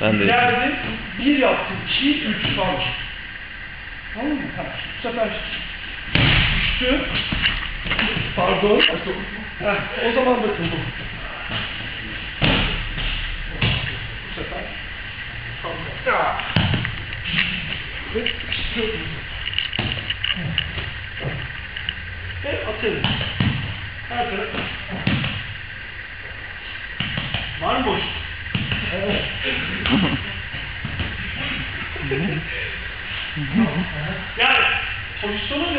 Ben de. Geldi, bir yaptı, iki, üç kaldı. Tamam mı? Ha, bu sefer düştü. Pardon. Heh, o zaman bakın bu. Bu sefer. Ah. Ve sıkıştırıyoruz. Ve atarız. Her taraf. Var mı boş? Yani pozisyonu